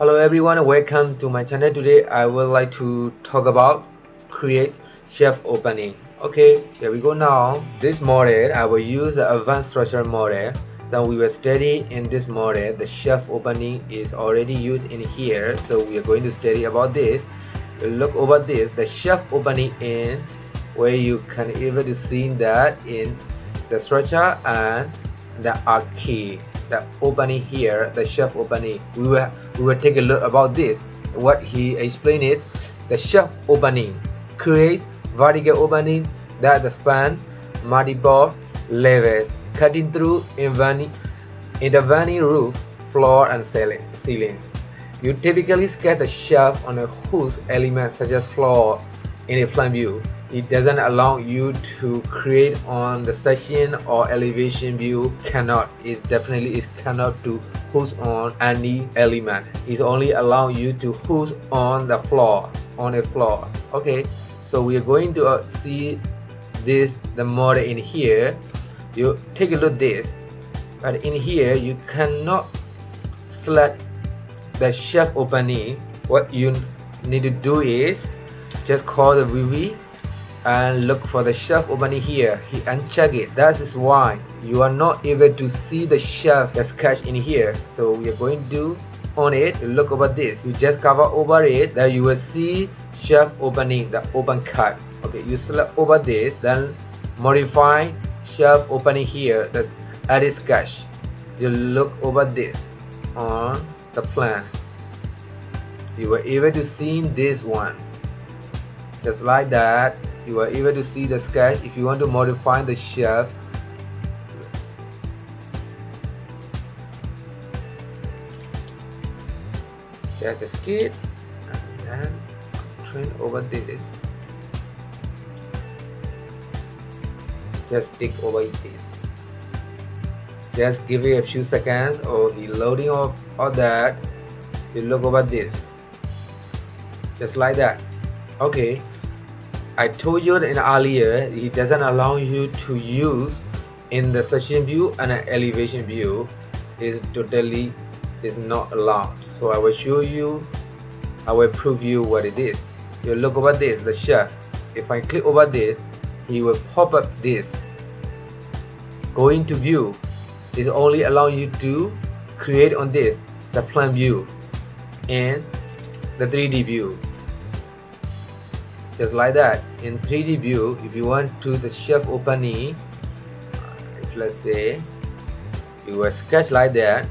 Hello everyone, welcome to my channel. Today I would like to talk about create shaft opening. Okay, here we go now. This model, I will use the advanced structure model. Then we will study in this model, the shaft opening is already used in here. So we are going to study about this. Look over this, the shaft opening in where you can to see that in the structure and the arc key the opening here the shaft opening we will we will take a look about this. What he explained it the shaft opening creates vertical opening that the span multiple levels cutting through in the intervening roof floor and ceiling you typically sketch the shaft on a whose elements such as floor in a plan view it doesn't allow you to create on the section or elevation view cannot. It definitely is cannot to host on any element. It's only allow you to host on the floor on a floor. Okay so we are going to uh, see this the model in here. You take a look this. But in here you cannot select the shaft opening. What you need to do is just call the VV and look for the shaft opening here. And check it. That is why you are not able to see the shaft that's catch in here. So we are going to on it. Look over this. You just cover over it. Then you will see shaft opening the open cut. Okay you select over this. Then modify shaft opening here. That's edit sketch you look over this on the plan. You were able to see this one. Just like that you are able to see the sketch if you want to modify the shaft just a skid and then train over this. Just stick over this. Just give it a few seconds or the loading of all that. You look over this. Just like that. Okay I told you in earlier it doesn't allow you to use in the section view and an elevation view is totally is not allowed. So I will show you I will prove you what it is. You look over this the shaft if I click over this he will pop up this. Going to view is only allowing you to create on this the plan view and the 3D view just like that. In 3d view if you want to the shaft opening uh, if let's say you will sketch like that.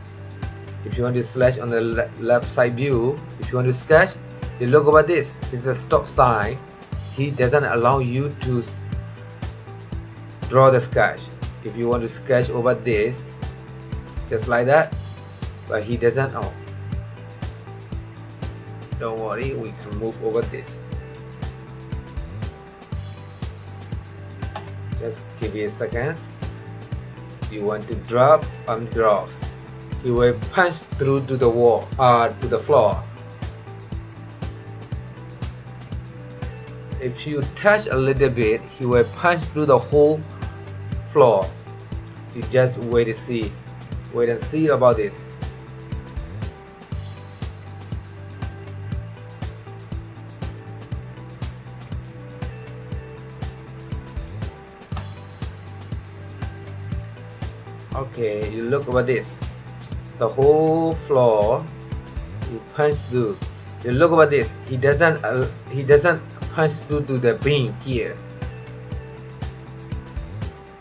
If you want to slash on the le left side view if you want to sketch you look over this. It's a stop sign. He doesn't allow you to draw the sketch. If you want to sketch over this just like that but he doesn't oh don't worry we can move over this just give it seconds you want to drop and drop he will punch through to the wall uh, to the floor. If you touch a little bit he will punch through the whole floor. You just wait to see. Wait and see about this okay you look over this. The whole floor you punch through. You look over this. He doesn't uh, he doesn't punch through to the beam here.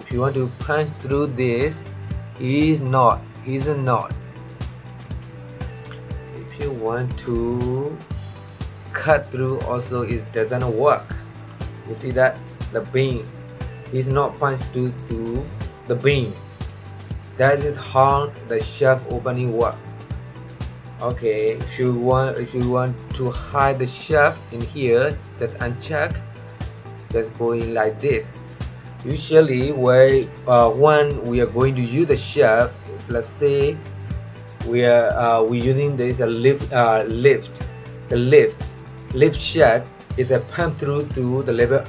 If you want to punch through this he's not he's not. If you want to cut through also it doesn't work. You see that? The beam. He's not punched through to the beam that is how the shaft opening work? Okay if you want if you want to hide the shaft in here just uncheck. Just going like this. Usually where uh, when we are going to use the shaft let's say we are uh, we using this a lift uh, lift the lift lift shaft is a pump through to the level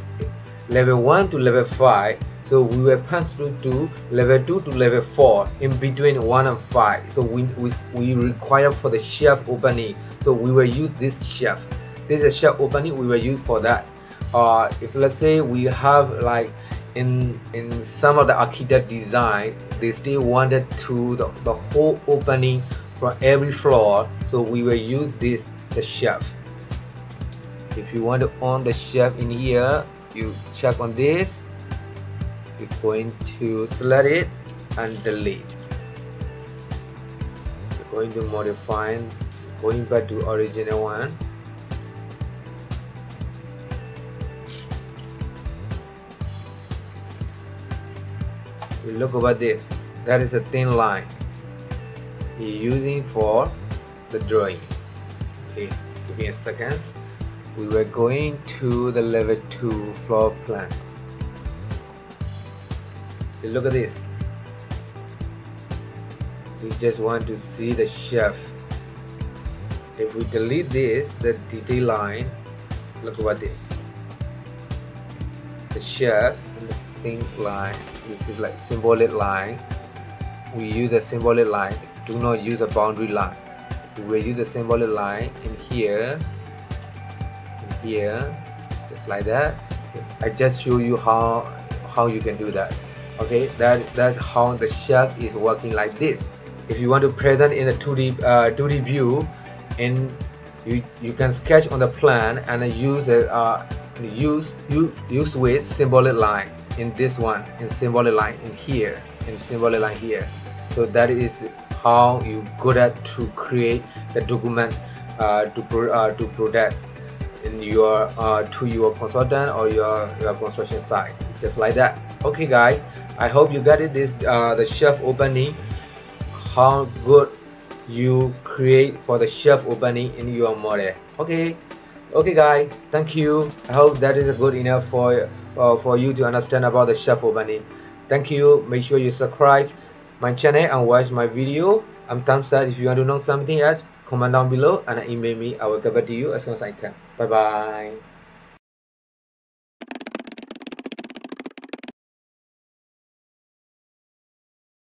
level 1 to level 5 so we were passed through to level 2 to level 4 in between 1 and 5. So we, we, we require for the shaft opening. So we will use this shaft. This is shaft opening we will use for that. Uh, if let's say we have like in in some of the architect design they still wanted to the, the whole opening from every floor. So we will use this the shaft. If you want to on the shaft in here you check on this you're going to select it and delete. You're going to modify going back to original one. We look over this. That is a thin line. You're using for the drawing. Okay give me a second. We were going to the level 2 floor plan look at this. We just want to see the shaft. If we delete this the detail line look at this. The shaft and the thin line. This is like symbolic line. We use a symbolic line. Do not use a boundary line. We use a symbolic line in here. In here. Just like that. I just show you how how you can do that okay? That that's how the shaft is working like this. If you want to present in a 2d uh, 2d view and you you can sketch on the plan and use it uh, use use use with symbolic line in this one in symbolic line in here in symbolic line here. So that is how you good at to create the document uh, to pro, uh, to product in your uh, to your consultant or your, your construction site. Just like that. Okay guys I hope you got it this uh, the shaft opening how good you create for the shaft opening in your model okay. Okay guys. Thank you. I hope that is a good enough for uh, for you to understand about the shaft opening thank you. Make sure you subscribe my channel and watch my video. I'm Tamsat if you want to know something else comment down below and email me. I will get back to you as soon as I can. Bye bye